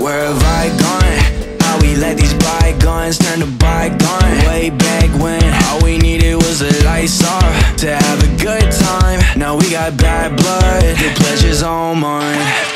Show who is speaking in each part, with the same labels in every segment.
Speaker 1: Where have I gone? How we let these bygones turn to bygone. Way back when all we needed was a Lysol To have a good time, now we got bad blood The pleasure's all mine.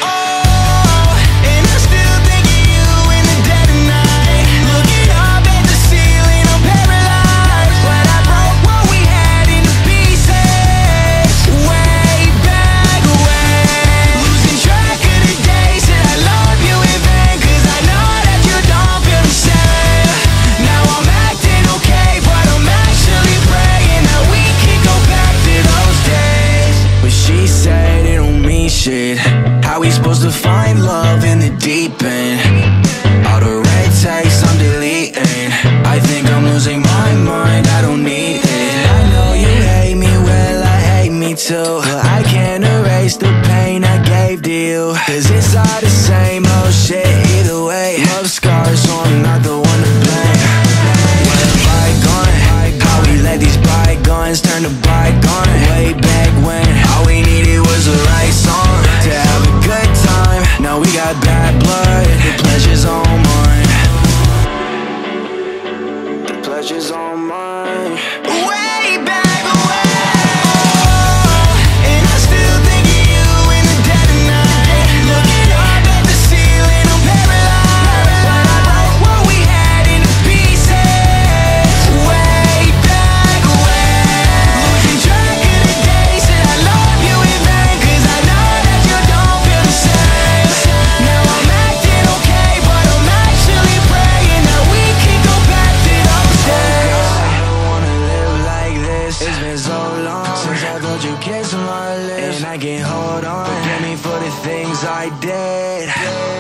Speaker 1: Shit. How we supposed to find love in the deep end? All the red text I'm deleting. I think I'm losing my mind. I don't need it. I know you hate me, well I hate me too. I can't erase the pain I gave to you. Cause it's all the same old shit either way. Love scars, so I'm not the one to blame. What have I gone? How we let these bygones turn to bygones? Way back when all we needed was the right mine. Kiss my lips, and I can't hold on. Forgive me for the things I did.